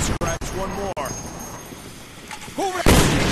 Scratch one more. Hooray!